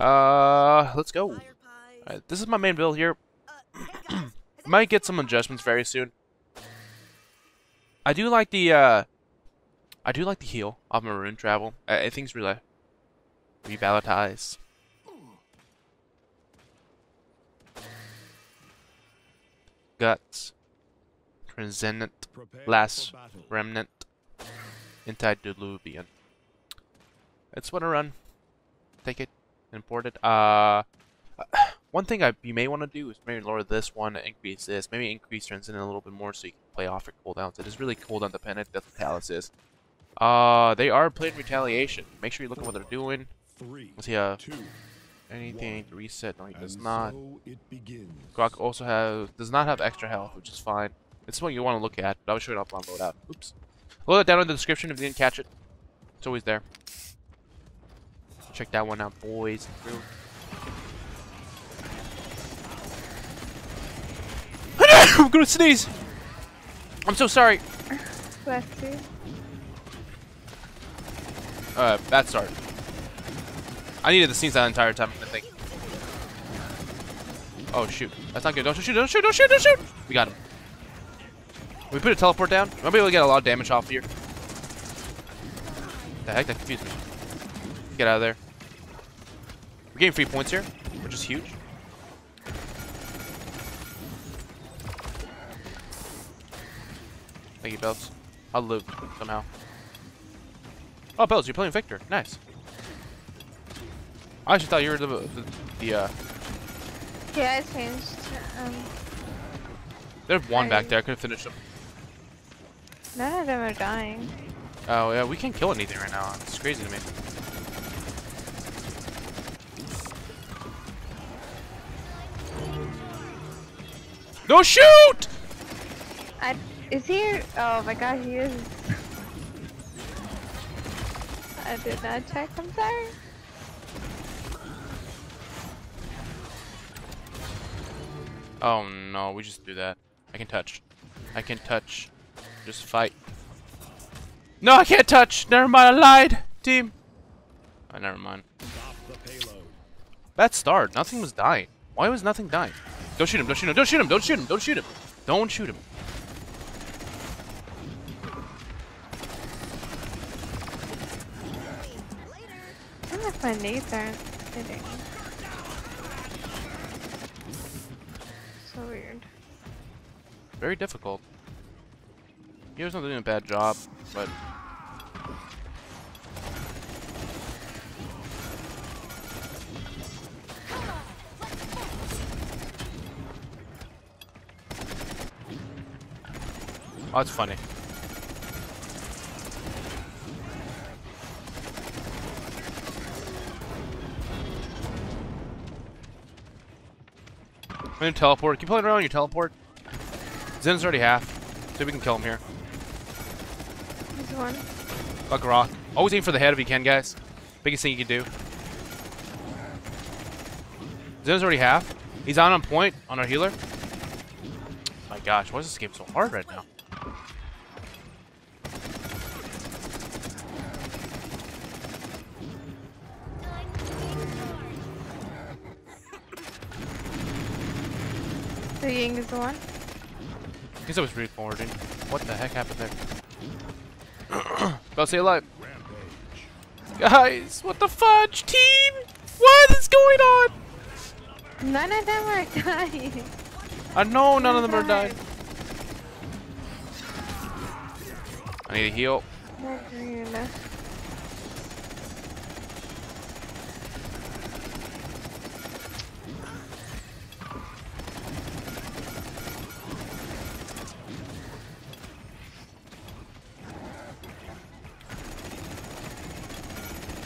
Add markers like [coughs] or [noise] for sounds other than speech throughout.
Uh, let's go. Alright, this is my main build here. [clears throat] Might get some adjustments very soon. I do like the uh, I do like the heal of Maroon Travel. I, I think it's really revitalized. Guts, Transcendent, Last Remnant, Antediluvian. It's what I run. Take it, import it. Uh, [clears throat] one thing I you may want to do is maybe lower this one, increase this, maybe increase Transcendent a little bit more so you can play off your cooldowns. It is really cooldown dependent. That's what Talus is. Uh, they are playing retaliation. Make sure you look at what they're doing. Let's see, uh, anything to reset? No, he does not. Grohk also has does not have extra health, which is fine. It's what you want to look at, but I was showing up on loadout. Oops. Load it down in the description if you didn't catch it. It's always there. Check that one out, boys. [laughs] I'm gonna sneeze. I'm so sorry. Bless you. Uh, bad start. I needed to sneeze that entire time, I think. Oh, shoot. That's not good. Don't shoot, don't shoot, don't shoot, don't shoot! We got him. we put a teleport down? I'll be able to get a lot of damage off here. The heck? That confused me. Get out of there. We're getting free points here, which is huge. Thank you, Belts. I'll live somehow. Oh, Bells, you're playing Viktor. Nice. I actually thought you were the the, the uh. Yeah, I changed. Um, There's one back there. I could have finished him. none of them are dying. Oh yeah, we can't kill anything right now. It's crazy to me. No shoot! I is he? Oh my god, he is. I did not check. I'm sorry. Oh no, we just do that. I can touch. I can touch. Just fight. No, I can't touch. Never mind. I lied, team. Oh, never mind. Bad start. Nothing was dying. Why was nothing dying? Don't shoot him. Don't shoot him. Don't shoot him. Don't shoot him. Don't shoot him. Don't shoot him. I know if my nades aren't hitting. So weird. Very difficult. He was not doing a bad job, but Oh, that's funny. I'm gonna teleport. Keep playing around on your teleport. Zen's already half. See if we can kill him here. There's one. Like rock. Always aim for the head if you can, guys. Biggest thing you can do. Zen's already half. He's on on point on our healer. My gosh, why is this game so hard right now? The Ying is the one. He's always re-forwarding. What the heck happened there? [coughs] Go stay alive. Guys, what the fudge? Team! What is going on? None of them are [laughs] dying. I know none of them are dying. I need a heal.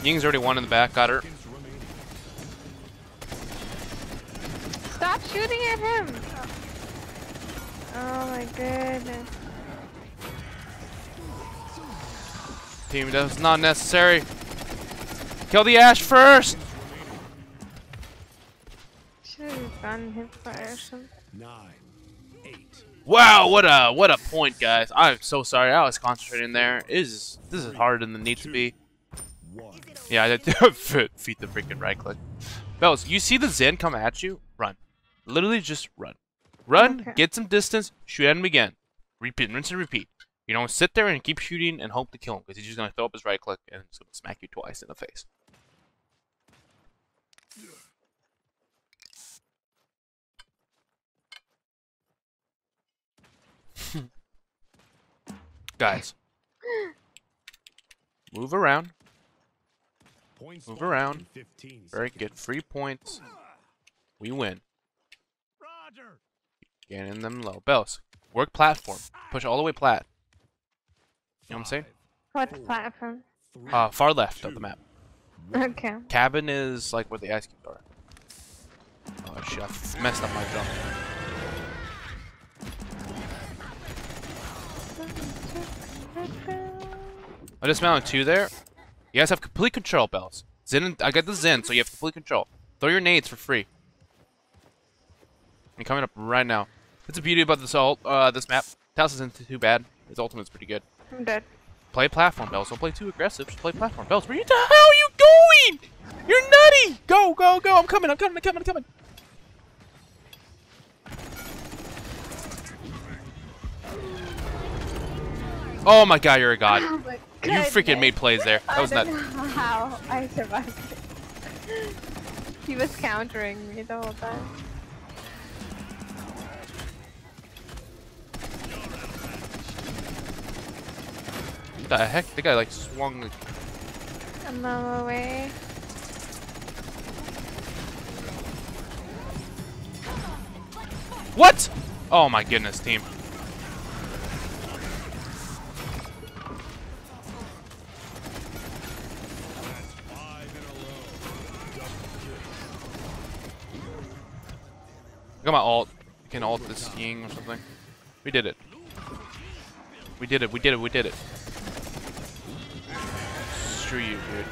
Ying's already one in the back. Got her. Stop shooting at him! Oh my goodness. Team, that's not necessary. Kill the Ash first. Should have gone hip fire something. Nine, eight, Wow, what a what a point, guys. I'm so sorry. I was concentrating there. It is this is harder than it needs to be. Yeah, I did [laughs] feed the freaking right click. Bells, you see the Zen come at you? Run. Literally just run. Run, Okay. get some distance, shoot at him again. Repeat, rinse and repeat. You don't sit there and keep shooting and hope to kill him because he's just gonna throw up his right click and it's gonna smack you twice in the face. [laughs] Guys, [gasps] move around. Points Move around. 15 Very seconds. good. Free points. We win. Roger. Getting them low. Bells, work platform. Push all the way plat. You know what I'm saying? Five, What's platform? Uh, far left of the map. Okay. Cabin is like where the ice cubes are. Oh shit, I f- messed up my jump. I just mounted two there. You guys have complete control, Bells. Zen, I got the Zen, so you have complete control. Throw your nades for free. I'm coming up right now. That's the beauty about this ult, uh, this map. Talus isn't too bad. His ultimate's pretty good. I'm dead. Play platform, Bells. Don't play too aggressive. Just play platform. Bells, where you the hell are you going? You're nutty! Go, go, go. I'm coming, I'm coming, I'm coming, I'm coming. Oh my god, you're a god. [coughs] My You freaking made plays there. That was don't how I survived it. he was countering me the whole time. What the heck? The guy like swung. I'm on my way. What? Oh my goodness, team. Got my alt. I can alt this Ying or something. We did it. We did it. We did it. We did it. Screw you, dude.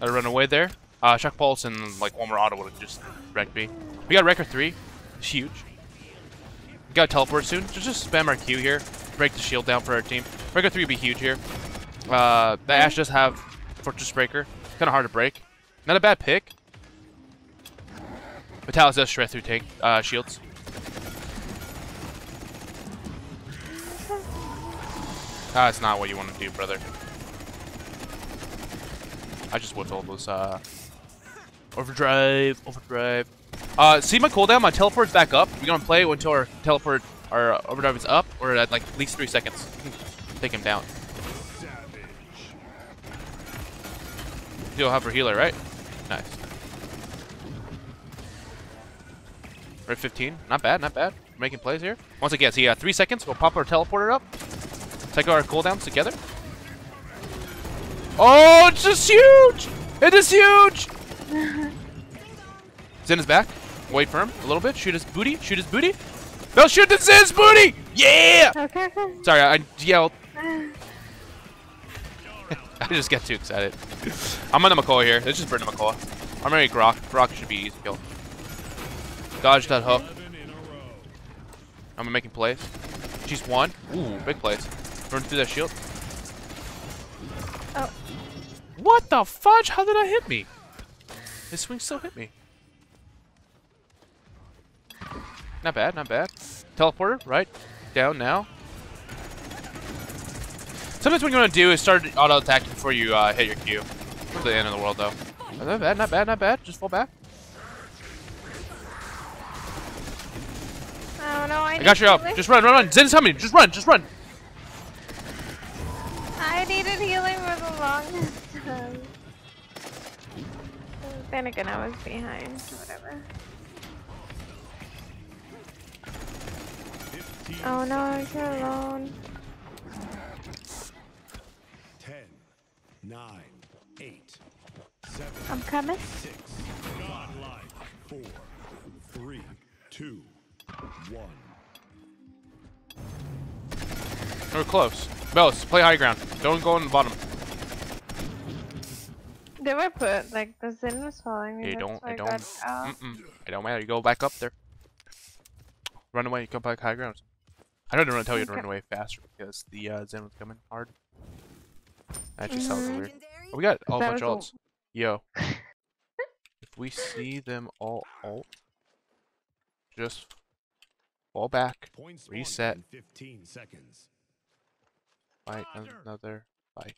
I run away there. Uh, Chuck Pulse and like one more auto would have just wrecked me. We got Wrecker 3. It's huge. We got teleport soon. Just, just spam our Q here. Break the shield down for our team. Wrecker 3 would be huge here. Uh, the Ash does have Fortress Breaker. Kind of hard to break. Not a bad pick. Vitalis does shred through tank uh, shields. That's not what you want to do, brother. I just whipped all those, uh... Overdrive, overdrive. Uh, see my cooldown? My teleport's back up. We're gonna play until our teleport, our overdrive is up, or at like at least three seconds. Take him down. You'll have for healer, right? Nice. We're at 15. Not bad, not bad. We're making plays here. Once again, see, uh, three seconds. We'll pop our teleporter up. Take our cooldowns together. Oh, it's just huge! It is huge! [laughs] Zen is back. Wait for him a little bit. Shoot his booty. Shoot his booty. No, shoot the Zen's booty! Yeah! Sorry, I yelled. [laughs] I just get too excited. I'm on the Makoa here. Let's just burn the Makoa. I'm ready Grohk. Grohk should be easy kill. Dodge that hook. 11 in a row. I'm making plays. She's one. Ooh, big plays. Run through that shield. Oh. What the fudge? How did that hit me? His swing still hit me. Not bad, not bad. Teleporter, right? Down now. Sometimes what you want to do is start auto attacking before you uh, hit your Q. Not the end of the world though. Not bad, not bad, not bad. Just fall back. Oh no, I, I got you up. Just run, run, run. Zen's coming. Just run, just run. I needed healing for the longest time. Then again, I was behind. Whatever. Oh no, I'm here alone. 9, 8, 7, I'm coming. 6, godlike, 4, 3, 2, 1. We're close. Bells, play high ground. Don't go on the bottom. They were put like the Zen was following me. Hey, that's don't, why I don't. got out. Mm-mm. It don't matter. You go back up there. Run away. You go back high ground. I don't want to tell you to run away faster because the uh, Zen was coming hard. That just sounds weird. Oh, we got all a That bunch of alts. Yo. [laughs] if we see them all alt, just fall back, Point spawn Reset. 15 seconds. fight Roger. another fight.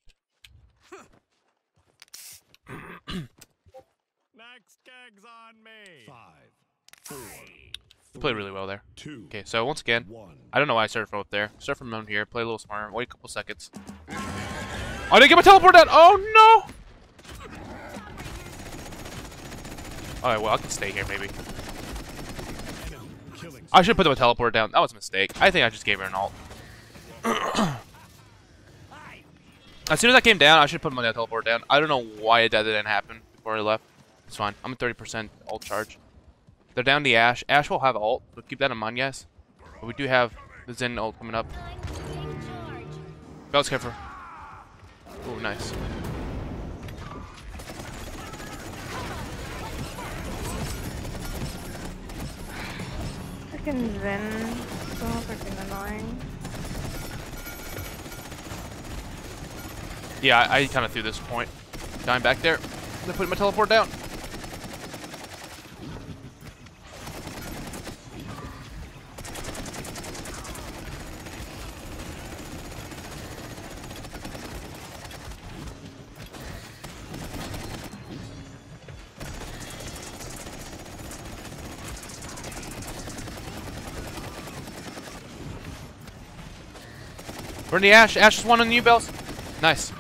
[coughs] Next gag's on me. Five, four, We played really well there. two, Okay, so once again, one. I don't know why I started from up there. Start from down here, play a little smarter, wait a couple seconds. I didn't get my teleport down! Oh no! Alright, well, I can stay here maybe. I should put the teleport down. That was a mistake. I think I just gave her an alt. [clears throat] as soon as I came down, I should put my teleport down. I don't know why that didn't happen before I left. It's fine. I'm at 30% alt charge. They're down the Ash. Ash will have alt, so keep that in mind, guys. But we do have the Zen ult coming up. Bells careful. Oh, nice. Freaking Zen. So freaking annoying. Yeah, I, I kind of threw this point. Dying back there. Then putting my teleport down. Burn the Ash. Ash is one on you, Bells. Nice.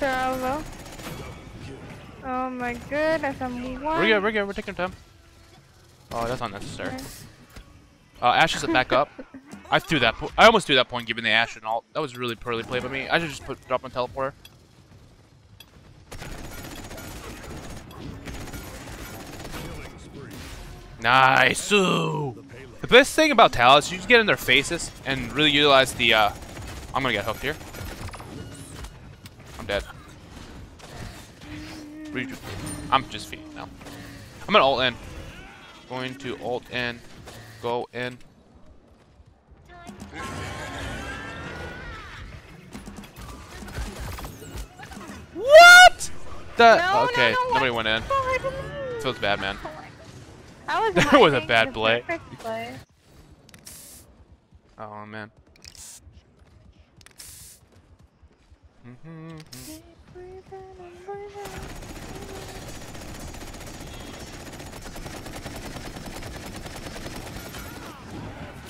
Bravo. Oh my goodness, I'm one. We're good, we're good, we're taking time. Oh, that's unnecessary. Uh, Ash is back up. [laughs] I threw that. Po I almost threw that point given the Ash and all. That was really poorly played by me. I should just put drop my teleporter. Nice. Ooh. The best thing about Tal is you just get in their faces and really utilize the. Uh, I'm gonna get hooked here. I'm dead. I'm just feeding now. I'm gonna ult in. Going to ult in. Go in. What? That No, no, okay? no, nobody went in. I didn't- Feels bad, man. Was [laughs] That was a bad play. play. Oh man. Mhm.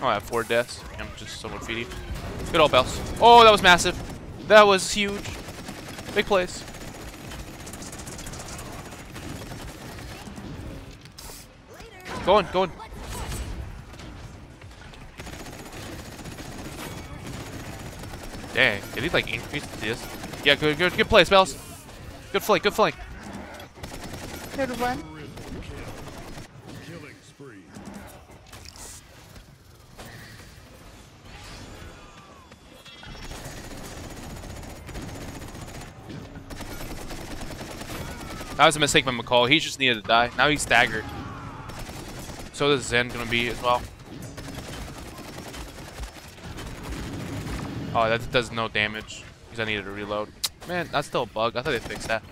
Oh, I have four deaths. I'm just somewhat feedy. Good old bells. Oh, that was massive. That was huge. Big place. Go on, go on. Dang, did he like increase this? Yeah, good, good, good place, bells. Good flank, good flank. Good one. Triple kill. Killing spree. That was a mistake by McCall. He just needed to die. Now he's staggered. So is Zen gonna be as well. Oh, that does no damage because I needed to reload. Man, that's still a bug. I thought they fixed that.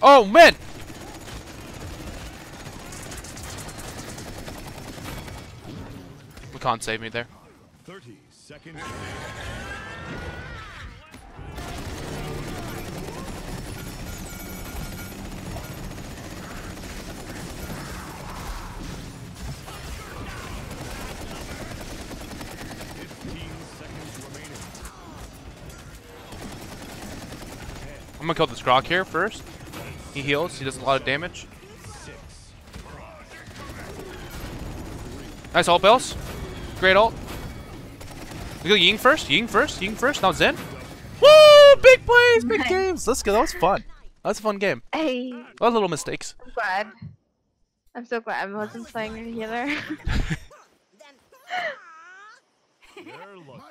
Oh man! We can't save me there. 30 seconds. I'm gonna kill this Grohk here first. He heals. He does a lot of damage. Nice ult, Bells. Great ult. We go Ying first. Ying first. Ying first. Now Zen. Woo! Big plays, big Nice. games. Let's go. That was fun. That was a fun game. Hey, A lot of little mistakes. I'm glad. I'm so glad I wasn't playing a healer. [laughs] [laughs] You're looking.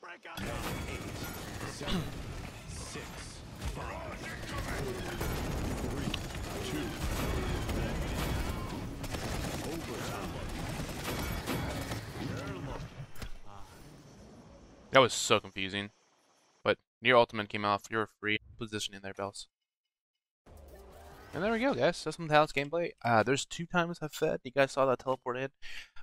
Break out. Seven, six, five, three, two. Overtime. You're looking. That was so confusing. But your ultimate came off. You're free positioning there, Bells. And there we go, guys. That's some Talus gameplay. Uh, there's two times I've fed. You guys saw that teleport in.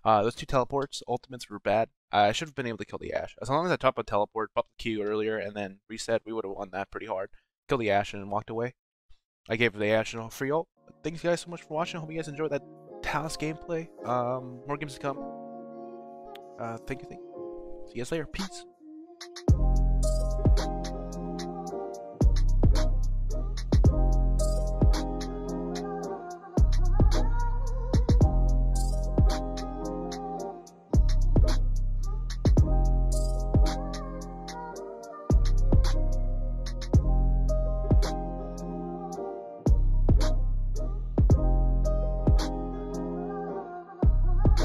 Uh, those two teleports, ultimates were bad. I should have been able to kill the Ash. As long as I top a teleport, popped the Q earlier, and then reset, we would have won that pretty hard. Killed the Ash and walked away. I gave the Ash a free ult. Thanks, guys, so much for watching. Hope you guys enjoyed that Talus gameplay. Um, more games to come. Uh, thank you, thank you. See you guys later. Peace.